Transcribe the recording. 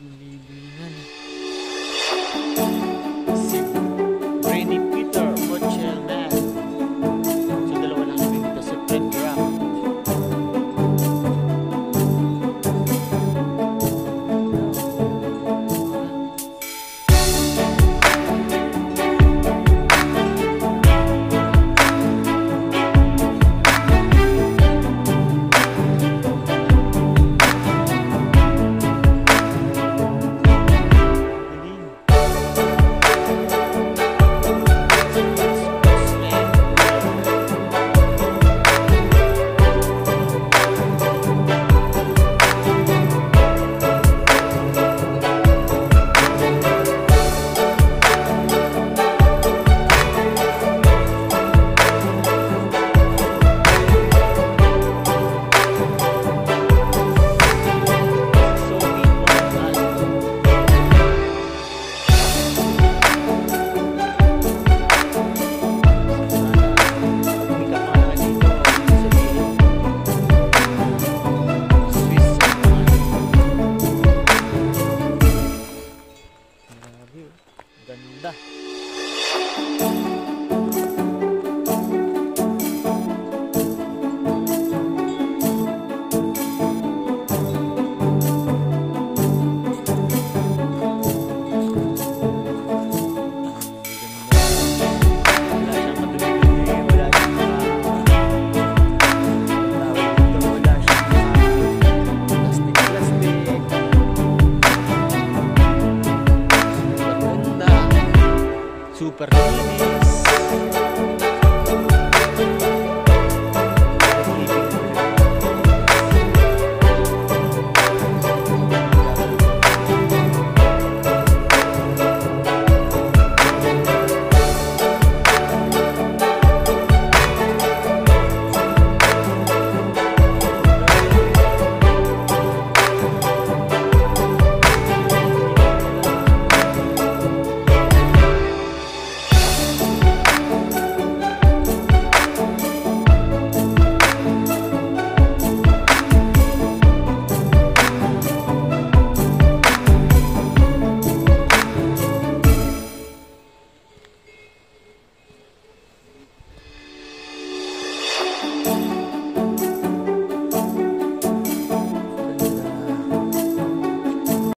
Libingan. Super Nini